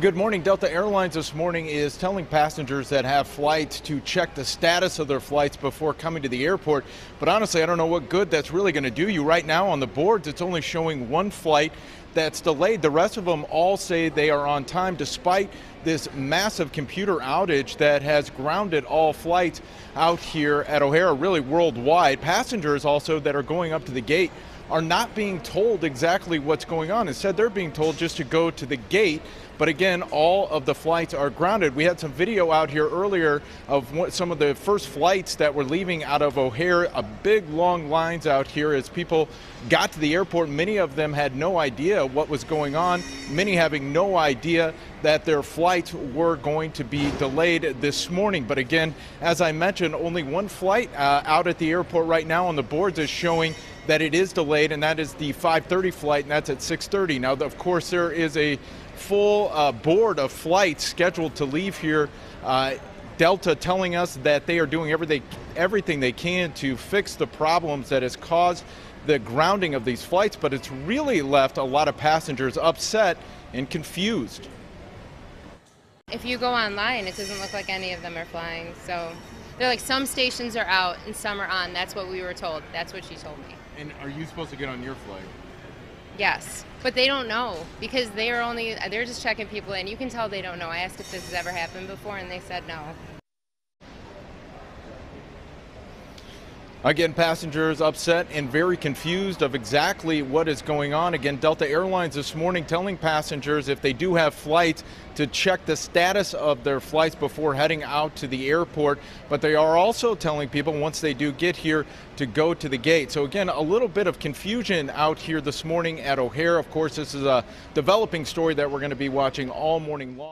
Good morning. Delta Airlines this morning is telling passengers that have flights to check the status of their flights before coming to the airport. But honestly, I don't know what good that's really going to do you. Right now on the boards, it's only showing one flight that's delayed. The rest of them all say they are on time despite this massive computer outage that has grounded all flights out here at O'Hare, really worldwide. Passengers also that are going up to the gate are not being told exactly what's going on. Instead, they're being told just to go to the gate. But again, all of the flights are grounded. We had some video out here earlier of what, some of the first flights that were leaving out of O'Hare. A big long lines out here as people got to the airport. Many of them had no idea what was going on. Many having no idea that their flights were going to be delayed this morning. But again, as I mentioned, only one flight uh, out at the airport right now on the boards is showing that it is delayed, and that is the 5:30 flight, and that's at 6:30. Now, of course, there is a full uh, board of flights scheduled to leave here. Uh, Delta telling us that they are doing everything, everything they can to fix the problems that has caused the grounding of these flights, but it's really left a lot of passengers upset and confused. If you go online, it doesn't look like any of them are flying. So they're like some stations are out and some are on. That's what we were told. That's what she told me. And are you supposed to get on your flight? Yes, but they don't know because they are only they're just checking people in. You can tell they don't know. I asked if this has ever happened before, and they said no. Again, passengers upset and very confused of exactly what is going on. Again, Delta Airlines this morning telling passengers if they do have flights to check the status of their flights before heading out to the airport. But they are also telling people once they do get here to go to the gate. So again, a little bit of confusion out here this morning at O'Hare. Of course, this is a developing story that we're going to be watching all morning long.